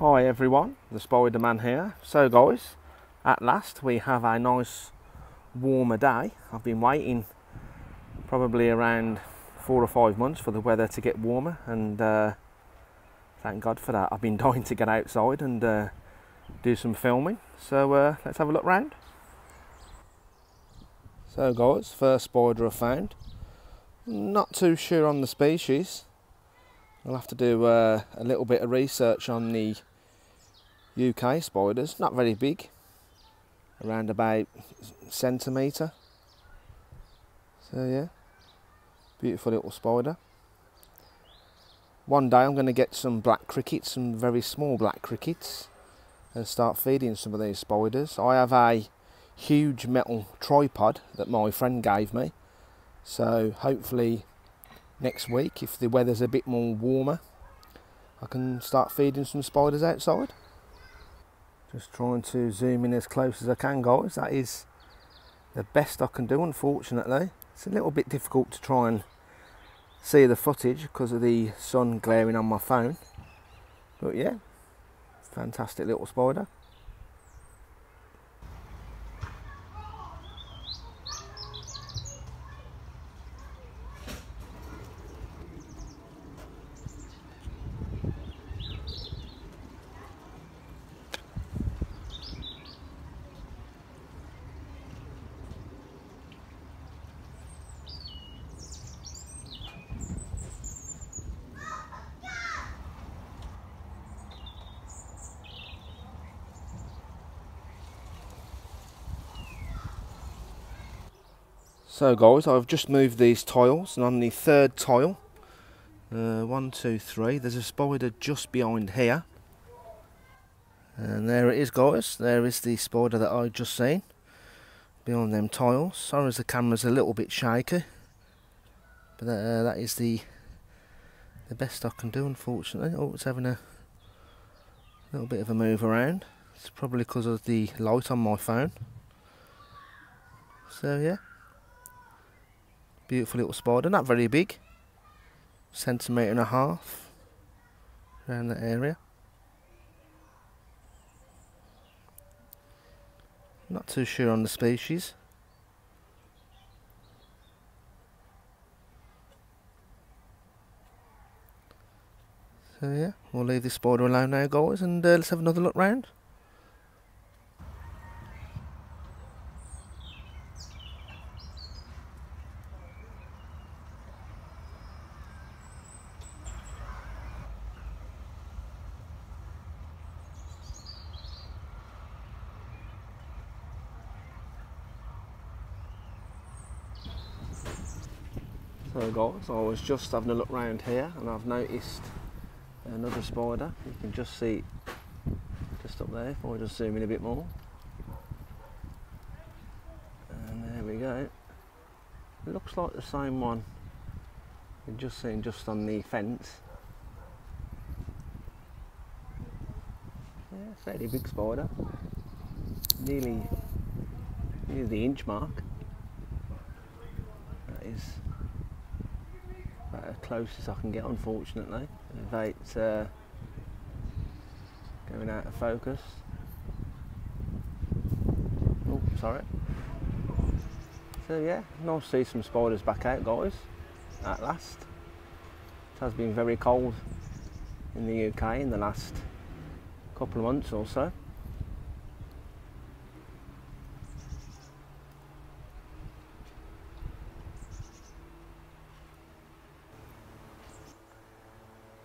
Hi everyone, the Spider Man here. So guys, at last we have a nice warmer day. I've been waiting probably around four or five months for the weather to get warmer and uh, thank God for that. I've been dying to get outside and uh, do some filming. So uh, let's have a look round. So guys, first spider I found. Not too sure on the species. I'll have to do uh, a little bit of research on the UK spiders. Not very big, around about centimetre. So yeah, beautiful little spider. One day I'm going to get some black crickets, some very small black crickets, and start feeding some of these spiders. I have a huge metal tripod that my friend gave me, so hopefully next week, if the weather's a bit more warmer, I can start feeding some spiders outside. Just trying to zoom in as close as I can guys, that is the best I can do unfortunately. It's a little bit difficult to try and see the footage because of the sun glaring on my phone. But yeah, fantastic little spider. So guys, I've just moved these tiles and on the third tile, uh, one, two, three, there's a spider just behind here. And there it is guys, there is the spider that I just seen behind them tiles. Sorry as the camera's a little bit shaky, but that, uh, that is the the best I can do unfortunately. Oh, it's having a little bit of a move around. It's probably because of the light on my phone. So yeah. Beautiful little spider, not very big. Centimetre and a half around that area. Not too sure on the species. So yeah, we'll leave this spider alone now guys and uh, let's have another look round. So guys, I was just having a look around here and I've noticed another spider. You can just see just up there if I just zoom in a bit more. And there we go. It looks like the same one you are just seeing just on the fence. Yeah, fairly big spider. Nearly near the inch mark. That is about as close as I can get unfortunately without uh, going out of focus. Oh, sorry. So yeah, nice to see some spiders back out guys, at last. It has been very cold in the UK in the last couple of months or so.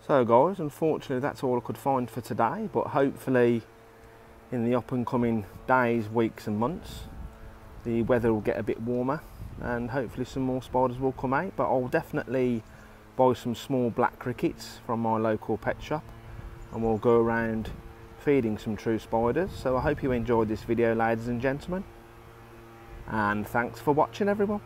So guys, unfortunately that's all I could find for today, but hopefully in the up and coming days, weeks and months, the weather will get a bit warmer and hopefully some more spiders will come out, but I'll definitely buy some small black crickets from my local pet shop and we'll go around feeding some true spiders. So I hope you enjoyed this video ladies and gentlemen and thanks for watching everyone.